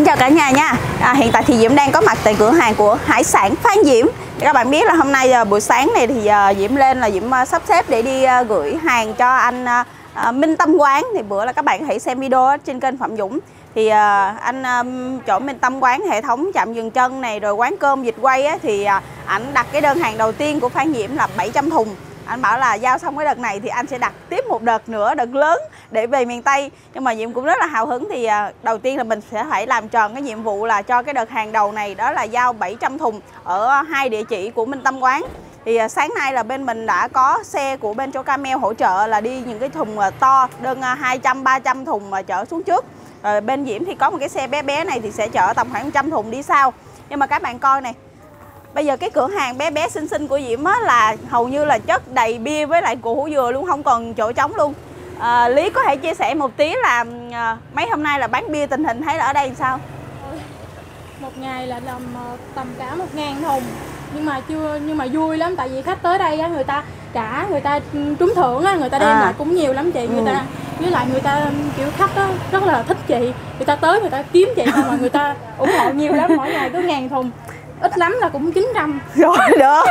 xin chào cả nhà nha. À, Hiện tại thì Diễm đang có mặt tại cửa hàng của Hải sản Phan Diễm. Các bạn biết là hôm nay giờ buổi sáng này thì giờ Diễm lên là Diễm à, sắp xếp để đi gửi hàng cho anh Minh Tâm Quán. Thì bữa là các bạn hãy xem video trên kênh Phạm Dũng. Thì anh chỗ Minh Tâm Quán hệ thống chạm dừng chân này rồi quán cơm dịch quay Thì ảnh đặt cái đơn hàng đầu tiên của Phan Diễm là 700 thùng anh bảo là giao xong cái đợt này thì anh sẽ đặt tiếp một đợt nữa, đợt lớn để về miền Tây. Nhưng mà Diệm cũng rất là hào hứng thì à, đầu tiên là mình sẽ phải làm tròn cái nhiệm vụ là cho cái đợt hàng đầu này, đó là giao 700 thùng ở hai địa chỉ của Minh Tâm Quán. Thì à, sáng nay là bên mình đã có xe của bên chỗ Camel hỗ trợ là đi những cái thùng à, to, đơn 200 300 thùng mà chở xuống trước. Rồi bên Diễm thì có một cái xe bé bé này thì sẽ chở tầm khoảng 100 thùng đi sau. Nhưng mà các bạn coi này Bây giờ cái cửa hàng bé bé xinh xinh của Diễm á là hầu như là chất đầy bia với lại củ hủ dừa luôn, không còn chỗ trống luôn. À, Lý có thể chia sẻ một tí là à, mấy hôm nay là bán bia tình hình thấy là ở đây làm sao? một ngày là làm ờ, tầm cả một ngàn thùng nhưng mà chưa nhưng mà vui lắm tại vì khách tới đây á người ta trả người ta trúng thưởng á người ta đem À. lại cũng nhiều lắm chị người Ừ. ta với lại người ta kiểu khách á rất là thích chị người ta tới người ta kiếm chị rồi người ta ủng hộ nhiều lắm mỗi ngày có ngàn thùng ít lắm là cũng 900 Rồi được.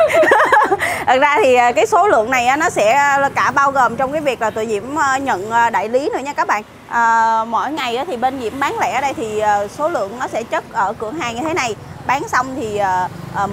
Thật ra thì à, cái số lượng này nó sẽ à, cả bao gồm trong cái việc là tụi Diễm à, nhận đại lý nữa nha các bạn. À, mỗi ngày thì bên Diễm bán lẻ ở đây thì số lượng nó sẽ chất ở cửa hàng như thế này. Bán xong thì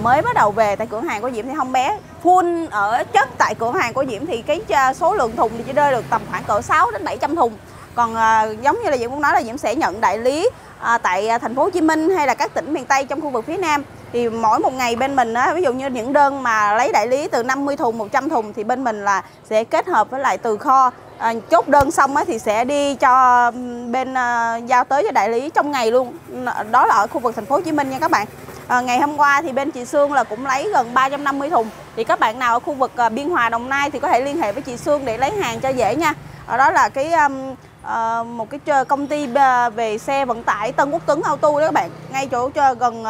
mới bắt đầu về tại cửa hàng của Diễm thì không bé. Full ở chất tại cửa hàng của Diễm thì cái số lượng thùng thì chỉ rơi được tầm khoảng cỡ 6 đến 700 thùng. Còn à, giống như là Diễm cũng nói là Diễm sẽ nhận đại lý à, tại thành phố Hồ Chí Minh hay là các tỉnh miền Tây trong khu vực phía Nam thì mỗi một ngày bên mình á ví dụ như những đơn mà lấy đại lý từ 50 thùng 100 thùng thì bên mình là sẽ kết hợp với lại từ kho. À, chốt đơn xong á thì sẽ đi cho bên à, giao tới cho đại lý trong ngày luôn. Đó là ở khu vực thành phố Hồ Chí Minh nha các bạn. À, ngày hôm qua thì bên chị Sương là cũng lấy gần 350 thùng. Thì các bạn nào ở khu vực à, Biên Hòa Đồng Nai thì có thể liên hệ với chị Sương để lấy hàng cho dễ nha. Ở đó là cái um, ờ, một cái công ty à, về xe vận tải Tân Quốc Tuấn Auto đó các bạn. Ngay chỗ cho gần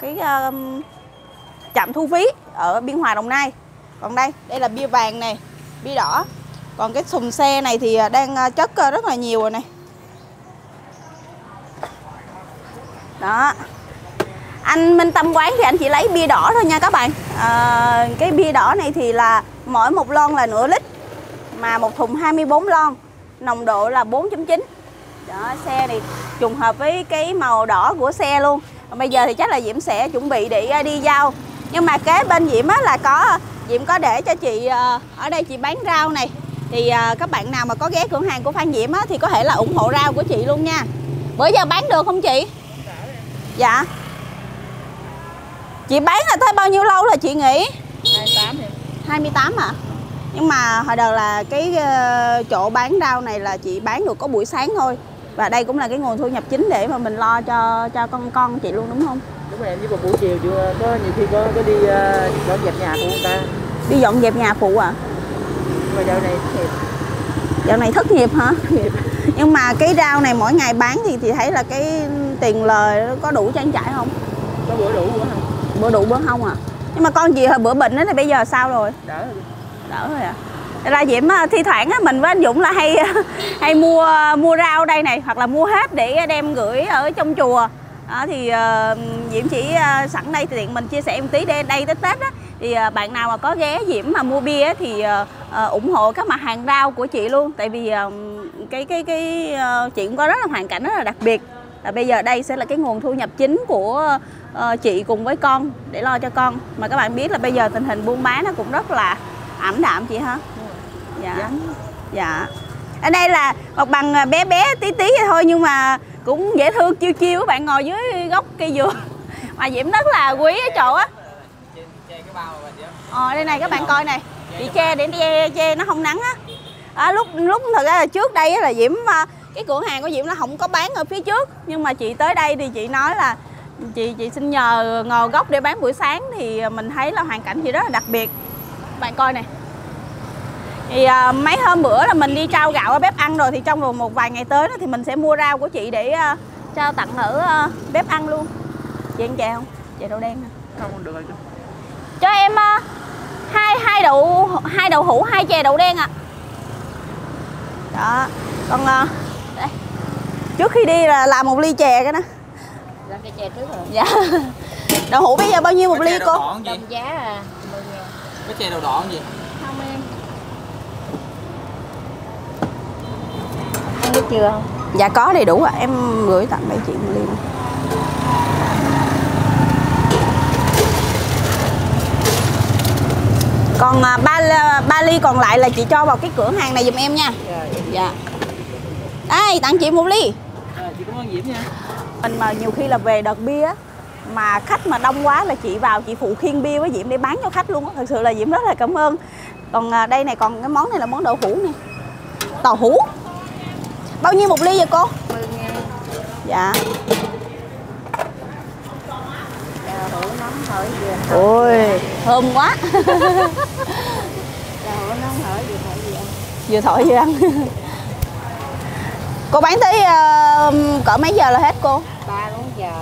cái um, trạm thu phí ở Biên Hòa Đồng Nai. Còn đây đây là bia vàng này bia đỏ. Còn cái thùng xe này thì à, đang à, chất à, rất là nhiều rồi này. Đó. Anh Minh Tâm quán thì anh chỉ lấy bia đỏ thôi nha các bạn. À, cái bia đỏ này thì là mỗi một lon là nửa lít mà một thùng 24 lon nồng độ là 4.9 đó xe này trùng hợp với cái màu đỏ của xe luôn còn bây giờ thì chắc là Diễm sẽ chuẩn bị để à, đi giao. Nhưng mà kế bên Diễm á là có Diễm có để cho chị à, ở đây chị bán rau này. Thì à, các bạn nào mà có ghé cửa hàng của Phan Diễm á thì có thể là ủng hộ rau của chị luôn nha. Bữa giờ bán được không chị? Dạ. Chị bán là tới bao nhiêu lâu là chị nghỉ? 28 thì 28 à nhưng mà hồi đầu là cái ờ, chỗ bán rau này là chị bán được có buổi sáng thôi và đây cũng là cái nguồn thu nhập chính để mà mình lo cho cho con con chị luôn đúng không? Đúng rồi em với buổi chiều chưa có nhiều khi có có đi uh, dọn dẹp nhà của người ta. Đi dọn dẹp nhà phụ à? Mà dạo này thì dạo này thất nghiệp hả? Nghiệp. Nhưng mà cái rau này mỗi ngày bán thì thì thấy là cái tiền lời có đủ trang trải không? Có bữa đủ quá không? Bữa đủ bữa không à? Nhưng mà con gì hồi bữa bệnh đó thì bây giờ sao rồi? Đỡ rồi. Đỡ rồi à ra Diễm thi thoảng mình với anh Dũng là hay hay mua mua rau đây này hoặc là mua hết để đem gửi ở trong chùa. Đó, thì ờ, Diễm chỉ ờ, sẵn đây thì tiện mình chia sẻ em tí đây đây tới Tết á. Thì ờ, bạn nào mà có ghé Diễm mà mua bia á, thì ủng hộ các mặt hàng rau của chị luôn. Tại vì ờ, cái cái cái chị cũng có rất là hoàn cảnh rất là đặc biệt. Và bây giờ đây sẽ là cái nguồn thu nhập chính của chị cùng với con để lo cho con. Mà các bạn biết là bây giờ tình hình buôn bán nó cũng rất là ảm đạm chị hả dạ. Vắng. dạ. Ở đây là một bằng à, bé bé tí tí thôi nhưng mà cũng dễ thương chiêu chiêu các bạn ngồi dưới gốc cây dừa. Mà diễm rất là quý ở chỗ á. Ờ đây này các bạn coi này. Chị che để che che nó không nắng á. À, lúc lúc thật ra là trước đây là diễm à, cái cửa hàng của diễm nó không có bán ở phía trước. Nhưng mà chị tới đây thì chị nói là chị chị xin nhờ ngồi gốc để bán buổi sáng thì mình thấy là hoàn cảnh chị rất là đặc biệt. Bạn coi này thì à, mấy hôm bữa là mình đi trao gạo ở bếp ăn rồi thì trong vòng một vài ngày tới đó thì mình sẽ mua rau của chị để à, trao tặng ở à, bếp ăn luôn. Chị ăn chè không? Chè đậu đen không được rồi cho em à, hai hai đậu hai đậu hũ hai chè đậu đen ạ. Đó còn à, đây. trước khi đi là làm một ly chè cái đó. Làm cái chè trước rồi. Dạ. Đậu hũ bây giờ bao nhiêu một ly cô? đồng giá à 10 ngàn. Cái chè đậu đỏ gì không em biết chưa? Không dạ có đầy đủ ạ. Em gửi tặng đây chị nữa. còn à, ba ba ly còn lại là chị cho vào cái cửa hàng này giùm em nha. Rồi dạ. Đây tặng chị một ly. À, chị cảm ơn diễm nha. Mình mà nhiều khi là về đợt bia mà khách mà đông quá là chị vào chị phụ khiên bia với diễm để bán cho khách luôn á. Thật sự là diễm rất là cảm ơn. Còn à, đây này còn cái món này là món đậu hũ nè. Tàu hũ bao nhiêu một ly vậy cô? 10 ngàn. Dạ. Ôi. thơm quá. Vừa thổi vừa ăn. Cô bán tới ờ, cỡ mấy giờ là hết cô? Ba bốn giờ.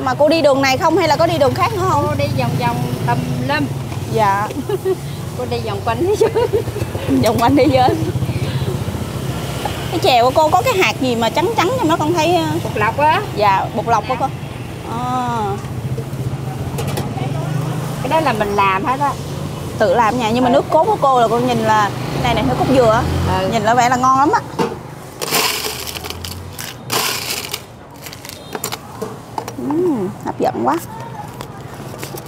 Mà cô đi đường này không hay là có đi đường khác nữa không? Cô đi vòng vòng tầm lâm dạ. Cô đi vòng quanh thế chứ vòng quanh đi với cái chè của cô có cái hạt gì mà trắng trắng trong đó con thấy ờ, bột lọc á. Dạ bột lọc của cô. À, cái đó là mình làm hết á. Tự làm nhà nhưng mà nước cốt của cô là con nhìn là này này nước cốt dừa ừ. nhìn là vẻ là ngon lắm á. Ừm, hấp dẫn quá.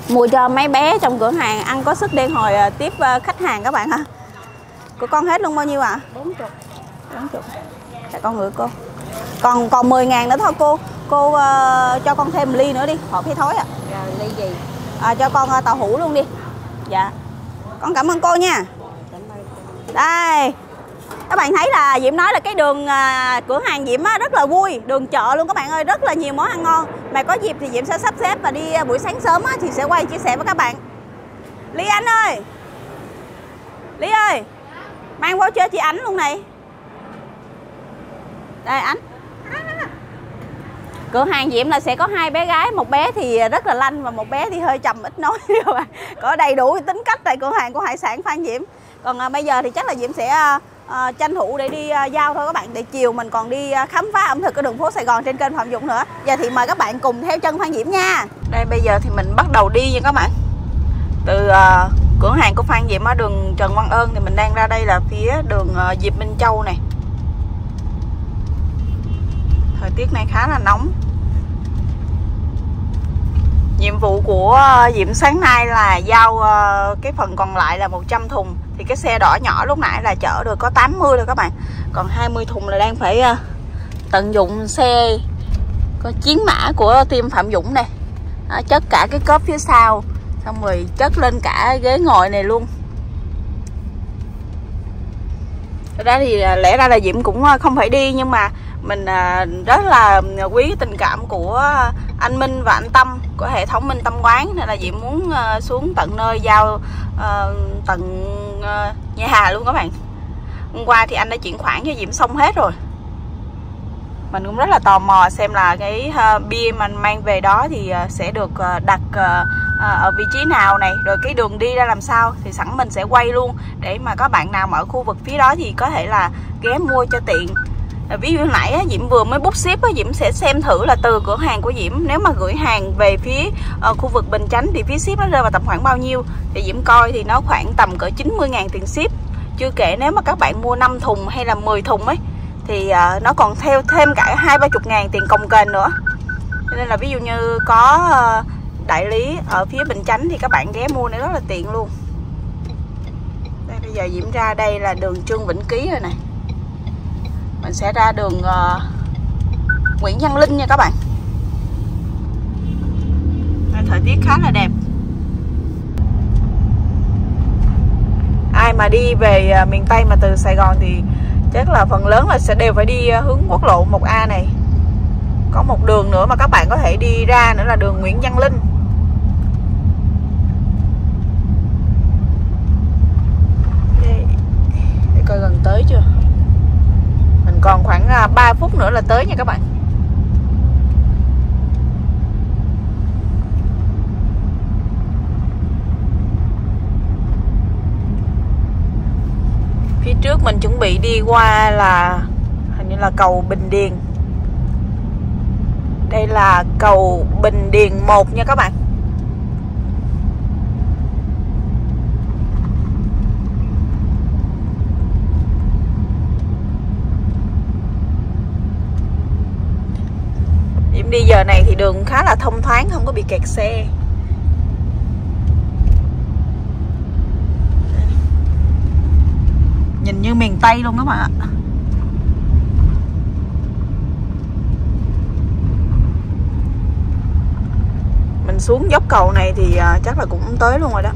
Mua cho mấy bé trong cửa hàng ăn có sức đen hồi à, tiếp khách hàng các bạn ha. Của con hết luôn bao nhiêu ạ? À? bốn chục 40 Dạ con gửi cô. Còn còn 10 ngàn nữa thôi cô. Cô ờ, cho con thêm ly nữa đi. Họ thấy thối ạ. Rồi ly gì? À, Cho con ờ, tàu hũ luôn đi. Dạ. Con cảm ơn cô nha. Đây. Các bạn thấy là Diễm nói là cái đường à, cửa hàng Diễm á, rất là vui. Đường chợ luôn các bạn ơi. Rất là nhiều món ăn ngon. Mà có dịp thì Diễm sẽ sắp xếp và đi à, buổi sáng sớm á, Thì sẽ quay chia sẻ với các bạn. Lý Anh ơi. Lý ơi. Mang voucher chị Ánh luôn này đây Ánh. Cửa hàng Diễm là sẽ có hai bé gái một bé thì rất là lanh và một bé thì hơi trầm ít nói. Các bạn có đầy đủ tính cách tại cửa hàng của hải sản Phan Diễm. Còn à, bây giờ thì chắc là Diễm sẽ à, à, tranh thủ để đi à, giao thôi các bạn. Để chiều mình còn đi à, khám phá ẩm thực ở đường phố Sài Gòn trên kênh Phạm Dũng nữa. Giờ thì mời các bạn cùng theo chân Phan Diễm nha. Đây bây giờ thì mình bắt đầu đi nha các bạn. Từ à, cửa hàng của Phan Diễm ở đường Trần Văn Ơn thì mình đang ra đây là phía đường à, Diệp Minh Châu này thời tiết này khá là nóng. Nhiệm vụ của diệm Diễm sáng nay là giao ờ, cái phần còn lại là 100 thùng. Thì cái xe đỏ nhỏ lúc nãy là chở được có 80 rồi các bạn. Còn 20 thùng là đang phải ờ, tận dụng xe có chiến mã của team Phạm Dũng này. Đó, chất cả cái cốp phía sau xong rồi chất lên cả ghế ngồi này luôn. Thật ra thì lẽ ra là Diễm cũng không phải đi nhưng mà mình à, rất là quý tình cảm của anh Minh và anh Tâm, của hệ thống Minh Tâm Quán. Nên là Diễm muốn à, xuống tận nơi giao à, tận nhà Hà luôn các bạn. Hôm qua thì anh đã chuyển khoản cho Diễm xong hết rồi. Mình cũng rất là tò mò xem là cái bia mình mang về đó thì sẽ được đặt ở vị trí nào này, rồi cái đường đi ra làm sao thì sẵn mình sẽ quay luôn. Để mà có bạn nào mà ở khu vực phía đó thì có thể là ghé mua cho tiện ví dụ nãy á, Diễm vừa mới bút ship á, Diễm sẽ xem thử là từ cửa hàng của Diễm. Nếu mà gửi hàng về phía uh, khu vực Bình Chánh thì phí ship nó rơi vào tầm khoảng bao nhiêu? Thì Diễm coi thì nó khoảng tầm cỡ 90 ngàn tiền ship. Chưa kể nếu mà các bạn mua 5 thùng hay là 10 thùng ấy thì uh, nó còn theo thêm cả hai ba chục ngàn tiền cồng kềnh nữa. Cho nên là ví dụ như có uh, đại lý ở phía Bình Chánh thì các bạn ghé mua nó rất là tiện luôn. Đây bây giờ Diễm ra đây là đường Trương Vĩnh Ký rồi này mình sẽ ra đường uh, Nguyễn Văn Linh nha các bạn. Thời tiết khá là đẹp. Ai mà đi về uh, miền Tây mà từ Sài Gòn thì chắc là phần lớn là sẽ đều phải đi uh, hướng quốc lộ 1A này. Có một đường nữa mà các bạn có thể đi ra nữa là đường Nguyễn Văn Linh. Để, để coi gần tới chưa? Còn khoảng à, 3 phút nữa là tới nha các bạn. Phía trước mình chuẩn bị đi qua là, hình như là cầu Bình Điền. Đây là cầu Bình Điền 1 nha các bạn. Đi, giờ này thì đường khá là thông thoáng, không có bị kẹt xe. Nhìn như miền Tây luôn các bạn ạ. Mình xuống dốc cầu này thì à, chắc là cũng tới luôn rồi đó.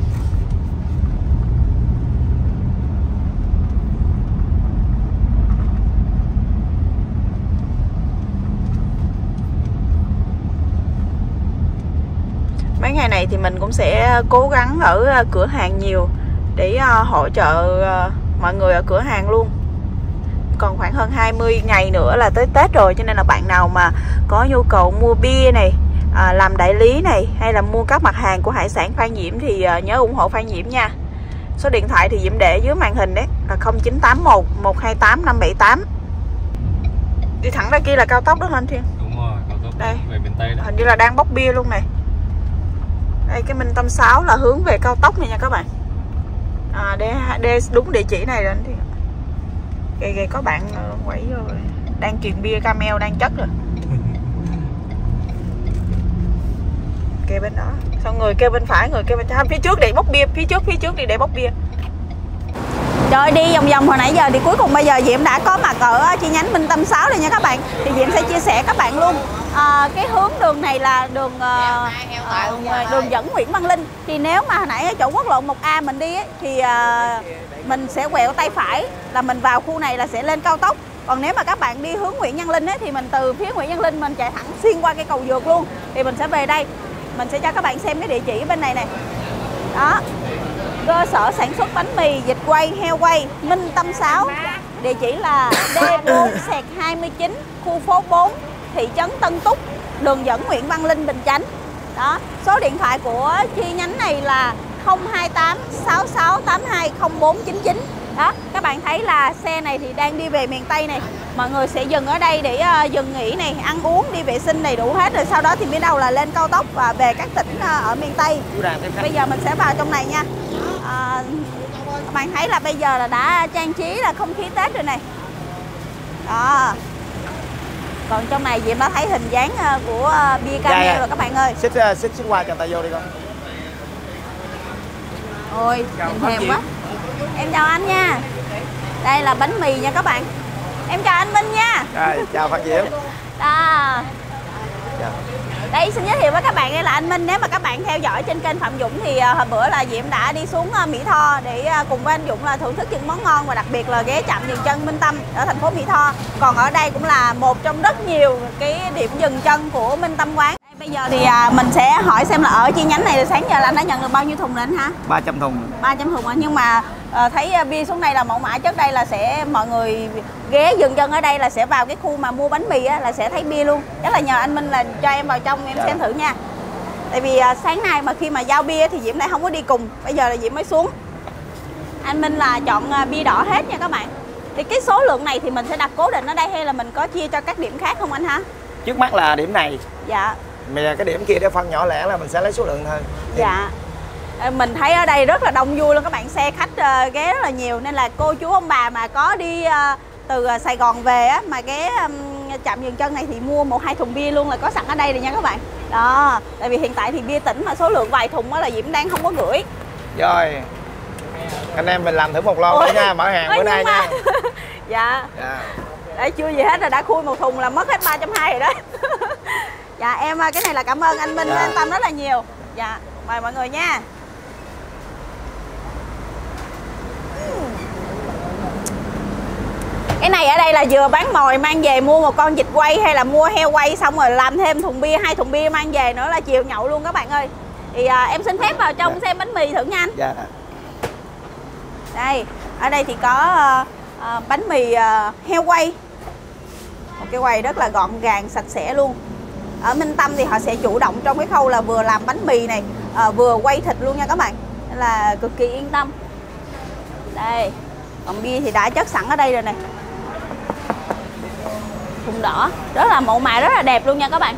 Mấy ngày này thì mình cũng sẽ cố gắng ở à, cửa hàng nhiều để à, hỗ trợ à, mọi người ở cửa hàng luôn. Còn khoảng hơn 20 ngày nữa là tới Tết rồi cho nên là bạn nào mà có nhu cầu mua bia này à, làm đại lý này hay là mua các mặt hàng của hải sản Phan Diễm thì à, nhớ ủng hộ Phan Diễm nha. Số điện thoại thì Diễm để dưới màn hình đấy là 0981 128 578 đi thẳng ra kia là cao tốc đó hả anh Thiên? Đúng rồi cao tốc Đây. về miền tây đó. Hình như là đang bốc bia luôn này đây cái Minh Tâm 6 là hướng về cao tốc này nha các bạn. À, để, để đúng địa chỉ này rồi kìa kìa có bạn ờ, quẩy rồi. Đang truyền bia camel đang chất rồi. Kê bên đó. Xong người kêu bên phải người kêu bên trái. Phía trước để bốc bia phía trước phía trước đi để bốc bia. Trời đi vòng vòng hồi nãy giờ thì cuối cùng bây giờ Diễm đã có mặt ở chi nhánh Minh Tâm 6 rồi nha các bạn. Thì Diễm sẽ chia sẻ các bạn luôn à, Cái hướng đường này là đường ờ, ờ, đường dẫn Nguyễn Văn Linh. Thì nếu mà hồi nãy ở chỗ quốc lộ 1A mình đi ấy, thì ờ, mình sẽ quẹo tay phải là mình vào khu này là sẽ lên cao tốc. Còn nếu mà các bạn đi hướng Nguyễn Văn Linh ấy, thì mình từ phía Nguyễn Văn Linh mình chạy thẳng xuyên qua cây cầu vượt luôn. Thì mình sẽ về đây. Mình sẽ cho các bạn xem cái địa chỉ bên này này đó. Cơ sở sản xuất bánh mì vịt quay heo quay Minh Tâm 6 địa chỉ là D4 sẹt 29 khu phố 4 thị trấn Tân Túc đường dẫn Nguyễn Văn Linh Bình Chánh. Đó số điện thoại của chi nhánh này là 028 6682 0499 đó các bạn thấy là xe này thì đang đi về miền Tây này. Mọi người sẽ dừng ở đây để ờ, dừng nghỉ này ăn uống đi vệ sinh đầy đủ hết. Rồi sau đó thì biết đâu là lên cao tốc và về các tỉnh ờ, ở miền Tây. Bây giờ mình sẽ vào trong này nha. À, các bạn thấy là bây giờ là đã trang trí là không khí Tết rồi này. Đó còn trong này Diệm đã thấy hình dáng ờ, của ờ, bia camel Dạ, dạ. rồi các bạn ơi. Xích ờ, xích xích qua cho ta vô đi con. Ôi nhìn thèm quá. Em chào anh nha. Đây là bánh mì nha các bạn. Em chào anh Minh nha. Rồi chào Phan Diễm đó. Đây xin giới thiệu với các bạn đây là anh Minh. Nếu mà các bạn theo dõi trên kênh Phạm Dũng thì ờ, hồi bữa là Diễm đã đi xuống ờ, Mỹ Tho để ờ, cùng với anh Dũng là thưởng thức những món ngon và đặc biệt là ghé chạm dừng chân Minh Tâm ở thành phố Mỹ Tho. Còn ở đây cũng là một trong rất nhiều cái điểm dừng chân của Minh Tâm quán. Bây giờ thì à, mình sẽ hỏi xem là ở chi nhánh này sáng giờ là anh đã nhận được bao nhiêu thùng rồi anh hả 300 thùng. 300 thùng nhưng mà ờ, thấy ờ, bia xuống đây là mẫu mã. Trước đây là sẽ mọi người ghé dừng chân ở đây là sẽ vào cái khu mà mua bánh mì á là sẽ thấy bia luôn. Chắc là nhờ anh Minh là cho em vào trong em Dạ. xem thử nha. Tại vì ờ, sáng nay mà khi mà giao bia thì Diễm lại không có đi cùng. Bây giờ là Diễm mới xuống. Anh Minh là chọn ờ, bia đỏ hết nha các bạn. Thì cái số lượng này thì mình sẽ đặt cố định ở đây hay là mình có chia cho các điểm khác không anh hả trước mắt là điểm này. Dạ. Mà cái điểm kia để phân nhỏ lẻ là mình sẽ lấy số lượng thôi. Dạ. Ờ, Mình thấy ở đây rất là đông vui luôn các bạn Xe khách ờ, ghé rất là nhiều. Nên là cô chú ông bà mà có đi ờ, từ ờ, Sài Gòn về á Mà ghé chạm dừng chân này thì mua một hai thùng bia luôn là có sẵn ở đây rồi nha các bạn. Đó Tại vì hiện tại thì bia tỉnh mà số lượng vài thùng đó là Diễm đang không có gửi. Rồi anh em mình làm thử một lon nữa nha mở hàng bữa nay mà- nha. Dạ. Dạ. Đấy chưa gì hết rồi đã khui một thùng là mất hết 320 rồi đó. Dạ em ờ, cái này là cảm ơn anh Minh Dạ. anh Tâm rất là nhiều. Dạ mời mọi người nha cái này ở đây là vừa bán mồi mang về mua một con vịt quay hay là mua heo quay xong rồi làm thêm thùng bia hai thùng bia mang về nữa là chiều nhậu luôn các bạn ơi. Thì à, em xin phép vào trong xem bánh mì thử nha anh. Dạ. Đây ở đây thì có ờ, bánh mì ờ, heo quay. Một cái quầy rất là gọn gàng sạch sẽ luôn. Ở Minh Tâm thì họ sẽ chủ động trong cái khâu là vừa làm bánh mì này ờ, vừa quay thịt luôn nha các bạn. Nên là cực kỳ yên tâm. Đây còn bia thì đã chất sẵn ở đây rồi này thùng đỏ. Rất là mẫu mã rất là đẹp luôn nha các bạn.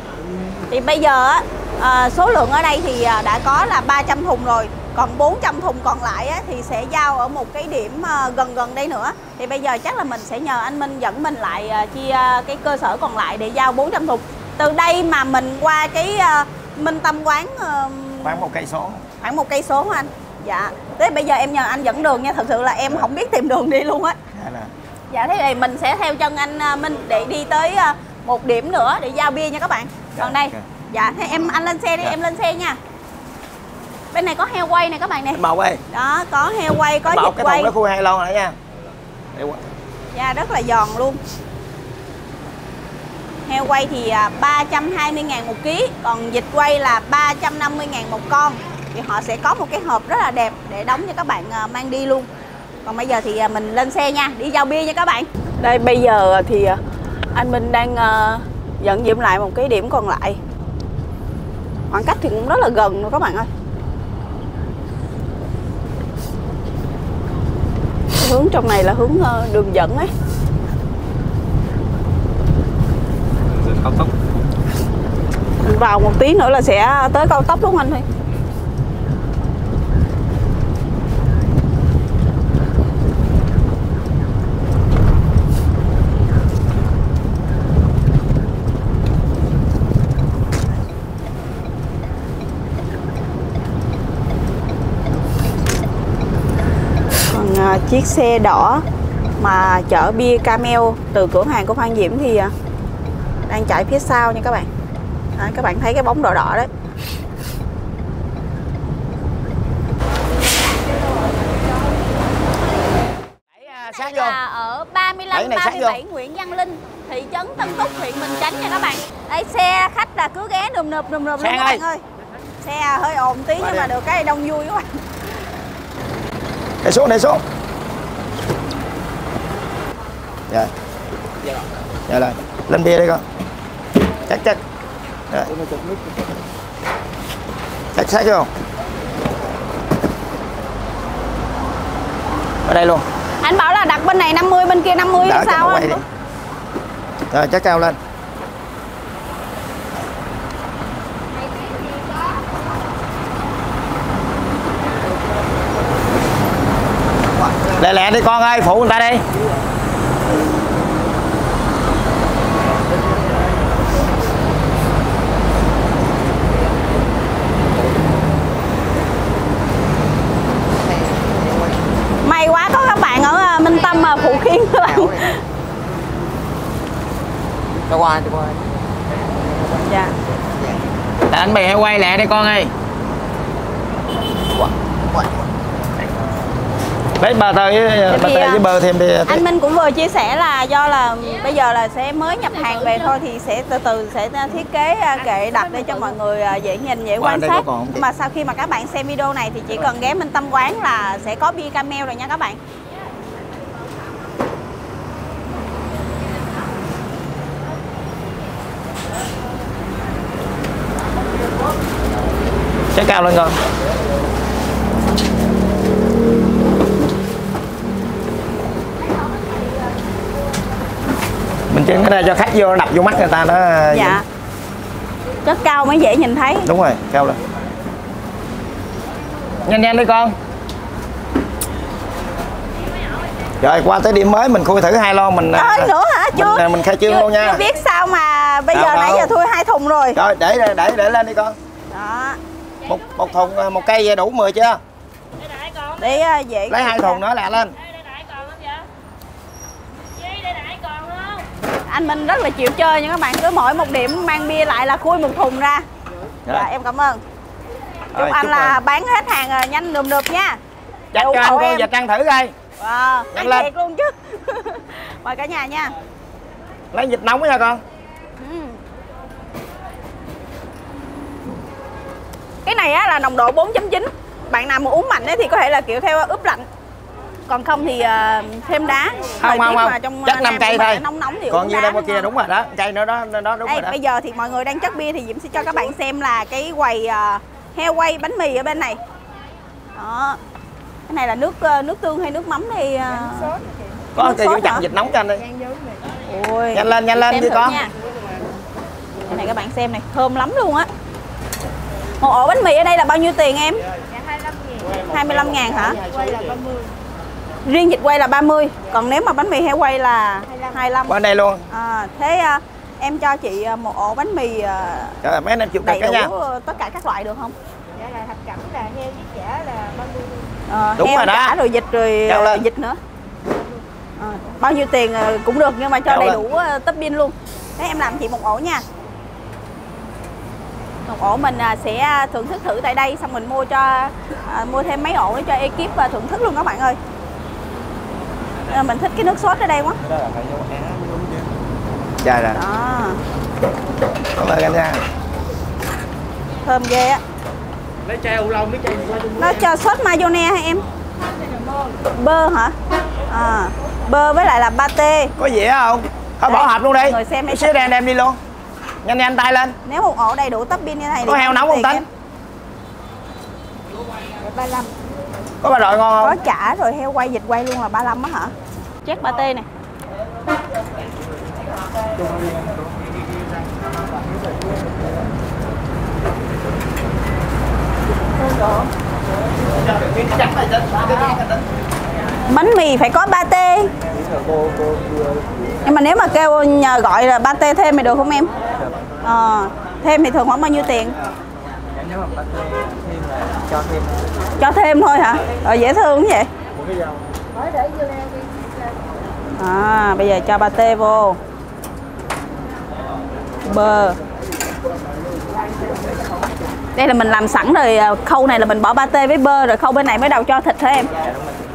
Thì bây giờ á à, số lượng ở đây thì à, đã có là 300 thùng rồi. Còn 400 thùng còn lại á, thì sẽ giao ở một cái điểm à, gần gần đây nữa. Thì bây giờ chắc là mình sẽ nhờ anh Minh dẫn mình lại chia cái cơ sở còn lại để giao 400 thùng. Từ đây mà mình qua cái Minh Tâm quán Khoảng một cây số. khoảng một cây số anh? Dạ. Thế bây giờ em nhờ anh dẫn đường nha thật sự là em không biết tìm đường đi luôn á. Dạ thế thì mình sẽ theo chân anh à, Minh để đi tới à, một điểm nữa để giao bia nha các bạn. Dạ, còn đây. dạ thế em anh lên xe đi Dạ. em lên xe nha. Bên này có heo quay này các bạn nè. Bảo ơi. đó có heo quay có vịt cái quay. thùng đó khui hai lon nữa nha. Dạ rất là giòn luôn. Heo quay thì à, 320 ngàn một ký còn vịt quay là 350 ngàn một con. Thì họ sẽ có một cái hộp rất là đẹp để đóng cho các bạn à, mang đi luôn còn bây giờ thì à, mình lên xe nha đi giao bia nha các bạn đây bây giờ thì à, anh Minh đang à, dẫn Diễm lại một cái điểm còn lại khoảng cách thì cũng rất là gần luôn các bạn ơi hướng trong này là hướng đường dẫn ấy Đường cao tốc. vào một tí nữa là sẽ tới cao tốc đúng không anh Huy? Còn à, chiếc xe đỏ mà chở bia Camel từ cửa hàng của Phan Diễm thì à, đang chạy phía sau nha các bạn. Đấy, các bạn thấy cái bóng đỏ đỏ đấy. À, sát vô. là ở 35 Đẩy này sát 37 Nguyễn Văn Linh thị trấn Tân Túc huyện Bình Chánh nha các bạn. Đây xe khách là cứ ghé nườm nượp nườm nượp luôn các bạn ơi. Xe hơi ồn tí Qua nhưng mà đây. được cái đông vui các bạn Để xuống, để xuống. Dạ. Dạ rồi. Lên bia đi con. Chắc chắc. Rồi. Chắc sát vô. Ở đây luôn. anh bảo là đặt bên này 50 bên kia 50 Đỡ hay cho sao anh. Rồi chắc cao lên. Lẹ lẹ đi con ơi, phụ người ta đi. may quá có các bạn ở à, Minh Tâm mà phụ khiên các bạn cho qua cho qua. Dạ. Để anh hay quay lẹ đi con ơi. Lấy bờ tờ với, bờ tờ à, với bờ thêm đi. anh Minh cũng vừa chia sẻ là do là bây giờ là sẽ mới nhập hàng về thôi thì sẽ từ từ sẽ thiết kế à, kệ đặt để cho mọi người à, dễ nhìn dễ Qua quan sát. mà sau khi mà các bạn xem video này thì chỉ cần ghé Minh Tâm quán là sẽ có bia camel rồi nha các bạn Cao lên con. Mình chưng cái này cho khách vô đập vô mắt người ta nó dạ. rất cao mới dễ nhìn thấy. Đúng rồi cao lên. Nhanh nhanh đi con. Rồi qua tới điểm mới mình khui thử hai lon mình à, Ơi nữa hả chưa. mình, à, mình khai trương chưa, luôn nha. chưa biết sao mà bây giờ nãy đâu. giờ thui hai thùng rồi. Rồi để để để lên đi con. đó một một thùng à, một cây vậy đủ 10 chưa? Để à, dễ lấy hai thùng nữa lẹ lên. Anh Minh rất là chịu chơi nha các bạn. Cứ mỗi một điểm mang bia lại là khui một thùng ra. Rồi. dạ em cảm ơn. Chúc Rồi, anh chúc là ơn. bán hết hàng nhanh nườm nượp nha. Chặt ủng cho anh em. vịt ăn thử coi. Wow, Nhanh ăn lên. thiệt luôn chứ. Mời cả nhà nha. Lấy vịt nóng nha con. Ừ. cái này á là nồng độ 4.9 bạn nào mà uống mạnh ấy thì có thể là kiểu theo ướp lạnh. Còn không thì à, thêm đá. Không Thời không không. mà trong chắc à, năm cây thôi. nó nóng nóng thì còn như bên nó kia đúng rồi đó. Cây nữa đó đó đúng Đây, rồi đó. bây giờ thì mọi người đang chất bia thì Diễm sẽ cho các bạn xem là cái quầy à, heo quay bánh mì ở bên này. Đó. Cái này là nước ờ, nước tương hay nước mắm thì à, có thì vô chặt vịt nóng cho anh đi. Ôi. nhanh lên nhanh lên đi con. nha. Đây này các bạn xem này, thơm lắm luôn á. Một ổ bánh mì ở đây là bao nhiêu tiền em? Dạ 25 ngàn 25 ngàn hả? Quay là 30 Riêng vịt quay là 30, còn nếu mà bánh mì heo quay là 25. Qua đây luôn. À, thế à, em cho chị à, một ổ bánh mì à, Rồi mấy anh em chụp đầy đủ nha. ờ, tất cả các loại được không? Dạ là thập cẩm là heo với chả là 30 Ờ, Đúng heo rồi đó. chả rồi vịt rồi vịt nữa. Ờ, bao nhiêu tiền cũng được nhưng mà cho Treo đầy lên. đủ uh, topping luôn. Thế em làm chị một ổ nha. Một ổ mình à, sẽ thưởng thức thử tại đây xong mình mua cho à, mua thêm mấy ổ để cho ekip và thưởng thức luôn các bạn ơi. Mình thích cái nước sốt ở đây quá. Dạ rồi. Đó, Cảm ơn anh nha. thơm ghê á. lấy chai u lông với chai Nó cho sốt mayonnaise hả em? Bơ hả? À, bơ với lại là pate. Có dĩa không? Thôi bỏ hộp luôn đi. ngồi xem đi. Xíu đem đem đi luôn. Nhanh nhanh tay lên. Nếu một ổ đầy đủ topping như này thì Có heo nóng không Tính? em? Dạ 35 Có bà đội ngon Có không? chả rồi heo quay vịt quay luôn là 35 á hả? Chét pate này. Bánh mì phải có pate. Nhưng mà nếu mà kêu nhờ gọi là pate thêm thì được không em? Ờ, thêm thì thường khoảng bao nhiêu tiền? nếu mà bắt thêm là cho thêm Cho thêm thôi hả? Rồi dễ thương vậy. À, bây giờ cho pate vô. Bơ. Đây là mình làm sẵn rồi, à, khâu này là mình bỏ pate với bơ rồi khâu bên này mới đầu cho thịt hả em?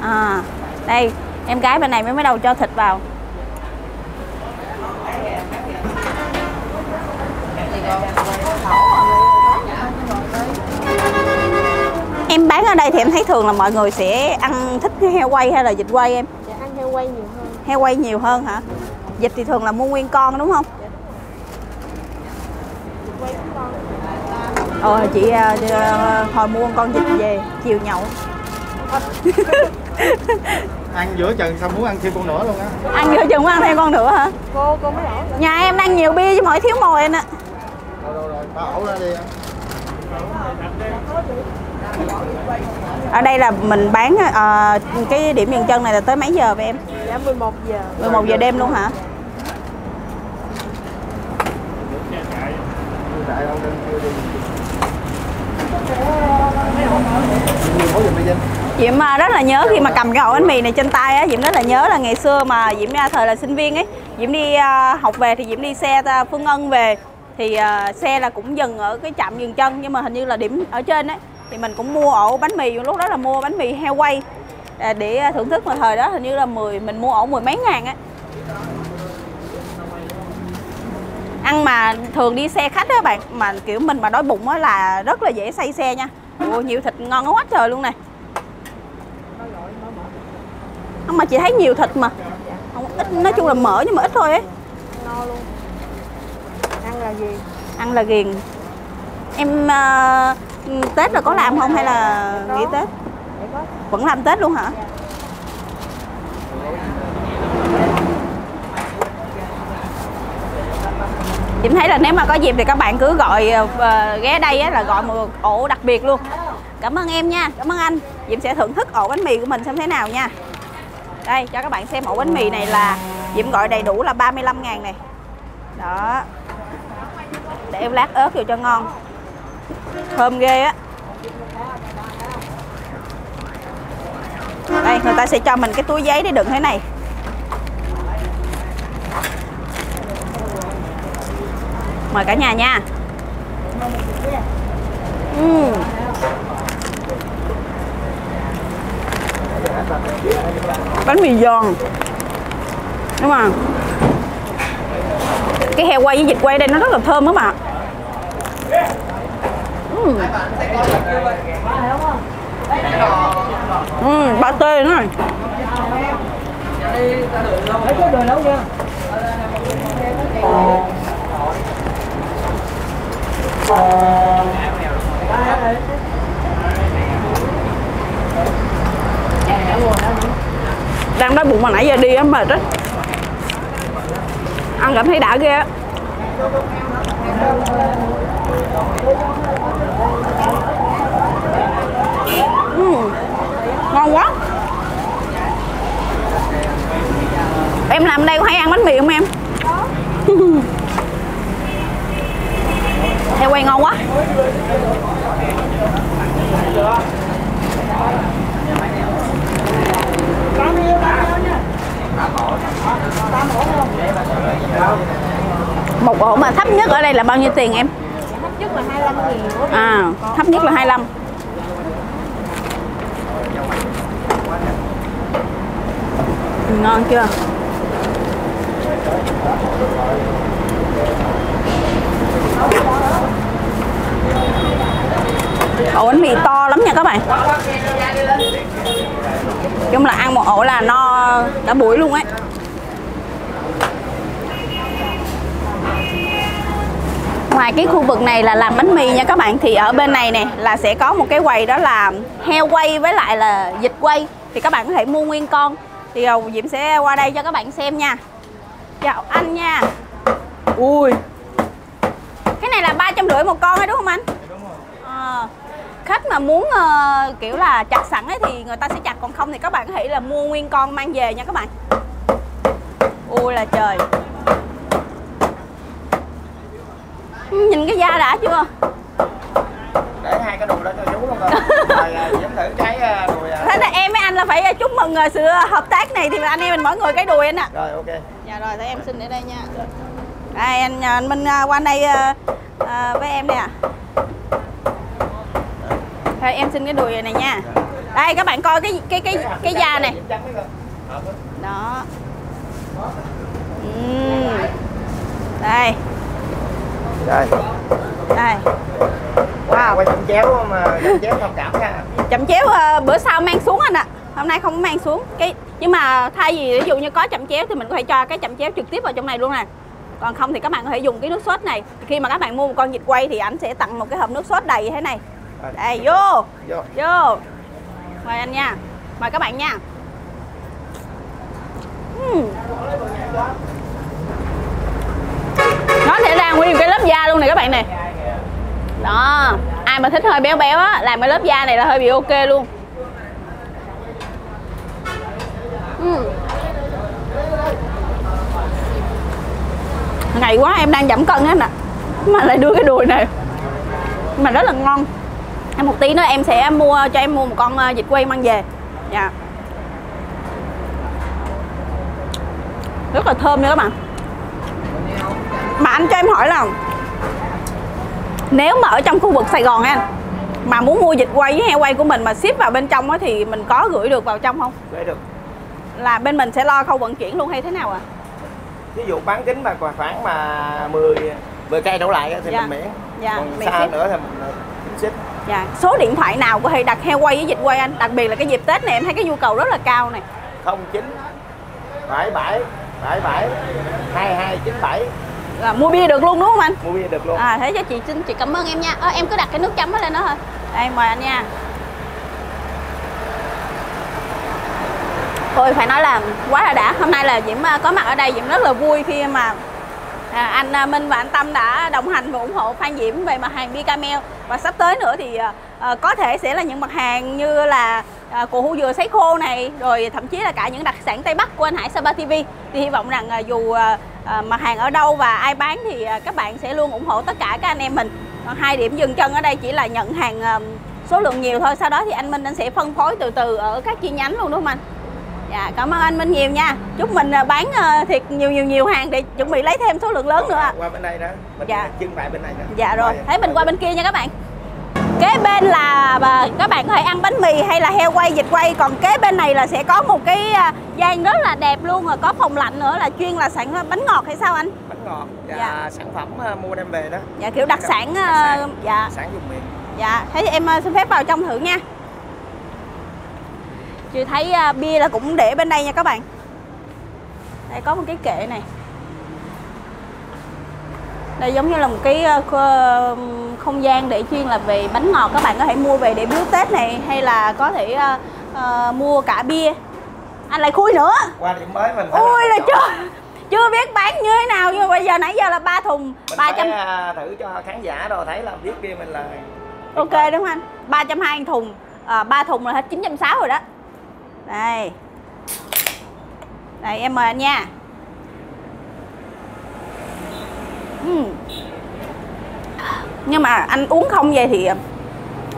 À, đây, em gái bên này mới mới đầu cho thịt vào. Em bán ở đây thì em thấy thường là mọi người sẽ ăn thích cái heo quay hay là vịt quay em? Dạ ăn heo quay nhiều hơn Heo quay nhiều hơn hả? Vịt thì thường là mua nguyên con đúng không? Ngon Ờ chị à, à, hồi mua con vịt về chiều nhậu ăn giữa chừng xong muốn ăn thêm con nữa luôn á ăn giữa chừng muốn ăn thêm con nữa hả? Cô cô mới Nhà em đang nhiều bia chứ mọi thiếu mồi anh ạ. rồi ra đi. Ở đây là mình bán à, cái điểm dừng chân này là tới mấy giờ vậy em? Dạ 11 giờ 11 giờ đêm luôn hả? Diễm à, rất là nhớ khi mà cầm cái ổ bánh mì này trên tay á, Diễm rất là nhớ là ngày xưa mà Diễm thời là sinh viên ấy, Diễm đi à, học về thì Diễm đi xe Phương Ân về thì uh, xe là cũng dừng ở cái trạm dừng chân nhưng mà hình như là điểm ở trên ấy thì mình cũng mua ổ bánh mì lúc đó là mua bánh mì heo quay à, để thưởng thức mà thời đó hình như là 10 mình mua ổ mười mấy ngàn á. Ăn mà thường đi xe khách á bạn mà kiểu mình mà đói bụng á là rất là dễ say xe nha. Ủa nhiều thịt ngon quá trời luôn này. không mà chị thấy nhiều thịt mà không ít nói chung là mỡ nhưng mà ít thôi ấy ngon luôn ăn là gì? Ăn là ghiền. Em ờ, tết là có làm không hay là nghỉ tết? Vẫn làm tết luôn hả? Diễm thấy là nếu mà có dịp thì các bạn cứ gọi ờ, ghé đây á, là gọi một ổ đặc biệt luôn. Cảm ơn em nha, cảm ơn anh. Diễm sẽ thưởng thức ổ bánh mì của mình xem thế nào nha. Đây cho các bạn xem ổ bánh mì này là Diễm gọi đầy đủ là 35 ngàn này. Đó em lát ớt vô cho ngon. Thơm ghê á. Đây, người ta sẽ cho mình cái túi giấy để đựng thế này. Mời cả nhà nha. Uhm. Bánh mì giòn. Đúng không? Cái heo quay với vịt quay đây nó rất là thơm đó mà Ừ. Ba tê nữa này đang đói bụng mà nãy giờ đi á, mệt á ăn cảm thấy đã ghê á Ừm, ngon quá em làm đây có hay ăn bánh mì không em? Heo quay ngon quá. Một ổ mà thấp nhất ở đây là bao nhiêu tiền em? Thấp nhất là 25 nghìn à thấp nhất là 25 ngon chưa ổ bánh mì to lắm nha các bạn. Chung là ăn một ổ là no cả buổi luôn ấy. Ngoài cái khu vực này là làm bánh mì nha các bạn, Thì ở bên này nè, là sẽ có một cái quầy đó là heo quay với lại là vịt quay. Thì các bạn có thể mua nguyên con. Thì ờ, Diễm sẽ qua đây cho các bạn xem nha. Chào anh nha. Ui. Cái này là ba trăm rưỡi một con ấy đúng không anh? Ờ. khách mà muốn ờ, kiểu là chặt sẵn ấy thì người ta sẽ chặt còn không thì các bạn có thể là mua nguyên con mang về nha các bạn. Ui là trời. Nhìn cái da đã chưa? Để hai cái đùi đó cho chú luôn rồi rồi à, diễm thử cái à, đùi à. thế là em với anh là phải chúc mừng ờ, sự hợp tác này thì anh em mình mỗi người cái đùi anh ạ. Rồi ok dạ rồi thế em xin ở đây nha. Đây anh, anh Minh ờ, qua đây ờ, ờ, với em đây à thôi em xin cái đùi này nha. Đây các bạn coi cái cái cái cái da này. Đó. Ừm. đây. Rồi đây. Wow. quay chậm chéo mà chậm chéo thông cảm nha. Chậm chéo bữa sau mang xuống anh ạ hôm nay không có mang xuống. Cái nhưng mà thay vì ví dụ như có chậm chéo thì mình có thể cho cái chậm chéo trực tiếp vào trong này luôn nè. Còn không thì các bạn có thể dùng cái nước sốt này. Khi mà các bạn mua một con vịt quay thì anh sẽ tặng một cái hộp nước sốt đầy như thế này. Rồi. đây vô. Vô. Vô. Mời anh nha. Mời các bạn nha. Ừm. nó sẽ ra nguyên cái lớp da luôn này các bạn này đó. Ai mà thích hơi béo béo á làm cái lớp da này là hơi bị ok luôn ngày quá em đang giảm cân á nè. Mà lại đưa cái đùi này. Mà rất là ngon. Em một tí nữa em sẽ mua cho em mua một con ờ, vịt quay mang về. Dạ. Rất là thơm nha các bạn. Mà anh cho em hỏi là nếu mà ở trong khu vực Sài Gòn anh mà muốn mua vịt quay với heo quay của mình mà ship vào bên trong á thì mình có gửi được vào trong không? Gửi được. Là bên mình sẽ lo khâu vận chuyển luôn hay thế nào ạ ví dụ bán kính mà khoảng mà 10 10 cây đổ lại thì Dạ. mình miễn Dạ, còn miễn xa ship. nữa thì mình ship dạ số điện thoại nào có thể đặt heo quay với vịt quay anh đặc biệt là cái dịp Tết này em thấy cái nhu cầu rất là cao này 09 77 77 2297 là mua bia được luôn đúng không anh mua bia được luôn À thế cho chị xin chị cảm ơn em nha. Ờ, em cứ đặt cái nước chấm lên đó thôi. Đây mời anh nha. Tôi phải nói là quá là đã. Hôm nay là Diễm à, có mặt ở đây Diễm rất là vui khi mà à, anh à, Minh và anh Tâm đã đồng hành và ủng hộ Phan Diễm về mặt hàng bia camel. Và sắp tới nữa thì à, à có thể sẽ là những mặt hàng như là à, củ hủ dừa sấy khô này rồi thậm chí là cả những đặc sản Tây Bắc của anh Hải Sapa TV thì hy vọng rằng à, dù à, mặt hàng ở đâu và ai bán thì à, các bạn sẽ luôn ủng hộ tất cả các anh em mình. Còn hai điểm dừng chân ở đây chỉ là nhận hàng à, số lượng nhiều thôi. Sau đó thì anh Minh anh sẽ phân phối từ từ ở các chi nhánh luôn đúng không anh? Dạ cảm ơn anh Minh nhiều nha. Chúc mình à, bán à, thiệt nhiều nhiều nhiều hàng để chuẩn bị lấy thêm số lượng lớn nữa ạ. Qua bên đây đó mình Dạ. trưng bày bên này nữa Dạ rồi, thấy mình qua bên kia nha các bạn. Kế bên là à, các bạn có thể ăn bánh mì hay là heo quay, vịt quay. Còn kế bên này là sẽ có một cái gian rất là đẹp luôn Rồi có phòng lạnh nữa là chuyên là sản bánh ngọt hay sao anh? bánh ngọt và Dạ. sản phẩm mua đem về đó. Dạ kiểu đặc sản, Đặc sản. dạ. Sản dùng miền. Dạ, thế thì em xin phép vào trong thử nha Chị thấy à, bia là cũng để bên đây nha các bạn. Đây có một cái kệ này. Đây giống như là một cái à, không gian để chuyên là về bánh ngọt. Các bạn có thể mua về để biếu Tết này Hay là có thể à, mua cả bia. Anh lại khui nữa. Qua điểm mới mình làm là trời chưa biết bán như thế nào nhưng mà bây giờ nãy giờ là ba thùng mình 300 phải à, thử cho khán giả đâu thấy là biết bia mình là ok đúng không anh? 320 thùng. À, 3 thùng là hết 960 rồi đó đây đây em mời anh nha Ừm. nhưng mà anh uống không vậy thì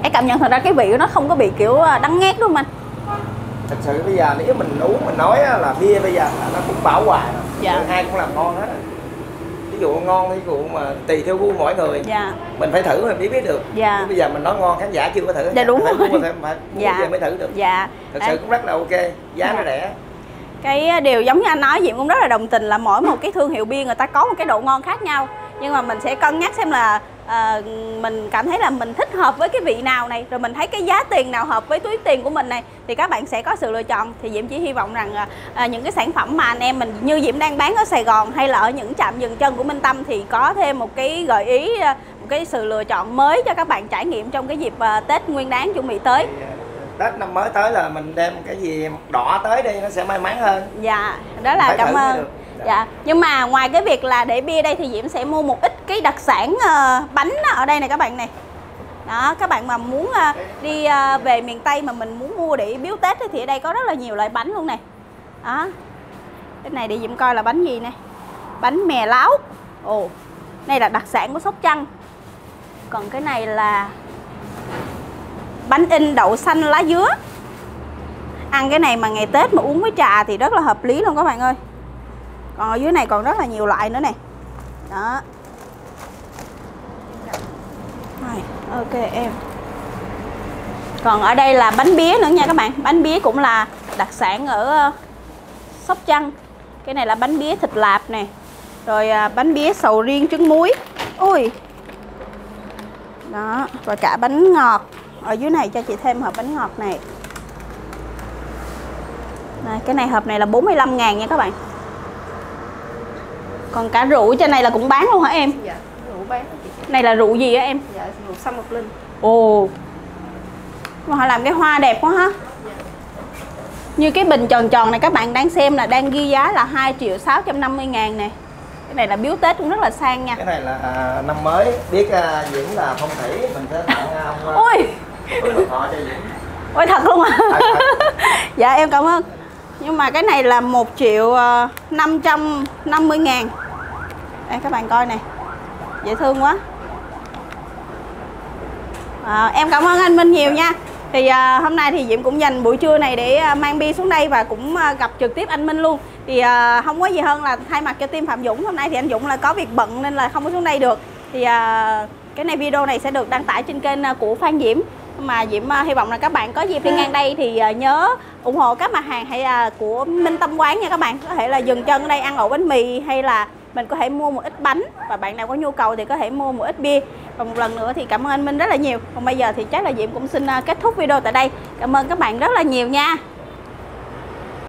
cái cảm nhận thật ra cái vị của nó không có bị kiểu à, đắng ngát đúng không anh thật sự bây giờ nếu mình uống mình nói á, là bia bây giờ nó cũng bảo hòa rồi. Dạ. ai cũng làm ngon hết rồi. Ví dụ ngon ví dụ mà tùy theo gu mỗi người dạ mình phải thử mình mới biết được Dạ. Bây giờ mình nói ngon khán giả chưa có thử Dạ, đúng phải rồi. phải, phải Dạ. về mới thử được dạ thật Đấy. sự cũng rất là ok giá nó Dạ. rẻ cái điều giống như anh nói Diệm cũng rất là đồng tình là mỗi một cái thương hiệu bia người ta có một cái độ ngon khác nhau nhưng mà mình sẽ cân nhắc xem là ờ, mình cảm thấy là mình thích hợp với cái vị nào này rồi mình thấy cái giá tiền nào hợp với túi tiền của mình này thì các bạn sẽ có sự lựa chọn. Thì Diệm chỉ hy vọng rằng à, à, những cái sản phẩm mà anh em mình như Diệm đang bán ở Sài Gòn hay là ở những trạm dừng chân của Minh Tâm thì có thêm một cái gợi ý à, một cái sự lựa chọn mới cho các bạn trải nghiệm trong cái dịp à, Tết Nguyên Đán chuẩn bị tới. À, Tết năm mới tới là mình đem cái gì đỏ tới đi nó sẽ may mắn hơn. Dạ, đó là Phải cảm ơn. Dạ. dạ. Nhưng mà ngoài cái việc là để bia đây thì Diễm sẽ mua một ít cái đặc sản uh, bánh ở đây này các bạn này. Đó, các bạn mà muốn uh, đi uh, về miền Tây mà mình muốn mua để biếu Tết thì ở đây có rất là nhiều loại bánh luôn này. Đó. Cái này để Diễm coi là bánh gì nè. Bánh mè láo. Ồ. này là đặc sản của Sóc Trăng. Còn cái này là bánh in đậu xanh lá dứa ăn cái này mà ngày Tết mà uống với trà thì rất là hợp lý luôn các bạn ơi còn ở dưới này còn rất là nhiều loại nữa nè. Đó. Rồi, ok em. Còn ở đây là bánh bía nữa nha các bạn. Bánh bía cũng là đặc sản ở ờ, Sóc Trăng. Cái này là bánh bía thịt lạp nè. Rồi à, bánh bía sầu riêng trứng muối. Ui. Đó và cả bánh ngọt. Ở dưới này cho chị thêm hộp bánh ngọt này. Này, cái này hộp này là 45 ngàn nha các bạn. Còn cả rượu trên này là cũng bán luôn hả em? Dạ, rượu bán. Này là rượu gì á em? Dạ, rượu xăm ngọc linh. Ồ Mà họ làm cái hoa đẹp quá ha Như cái bình tròn tròn này các bạn đang xem là đang ghi giá là 2 triệu 650 ngàn nè Cái này là biếu Tết cũng rất là sang nha cái này là à, năm mới biết à, Diễm là phong thủy mình sẽ tặng à, ông à, Ôi cho Diễm Ôi thật luôn à thật. Dạ em cảm ơn Nhưng mà cái này là 1 triệu ờ, 550 ngàn đây các bạn coi nè Dễ thương quá. À, Em cảm ơn anh Minh nhiều nha. Thì à, hôm nay thì Diệm cũng dành buổi trưa này để à, mang bi xuống đây và cũng à, gặp trực tiếp anh Minh luôn. Thì à, không có gì hơn là thay mặt cho team Phạm Dũng hôm nay thì anh Dũng là có việc bận nên là không có xuống đây được. Thì à, cái này video này sẽ được đăng tải trên kênh à, của Phan Diễm mà Diễm à, hy vọng là các bạn có dịp đi ngang đây thì à, nhớ ủng hộ các mặt hàng hay là của Minh Tâm Quán nha các bạn. Có thể là dừng chân ở đây ăn ổ bánh mì hay là mình có thể mua một ít bánh. Và bạn nào có nhu cầu thì có thể mua một ít bia. Và một lần nữa thì cảm ơn anh Minh rất là nhiều. Còn bây giờ thì chắc là Diệm cũng xin à, kết thúc video tại đây. Cảm ơn các bạn rất là nhiều nha.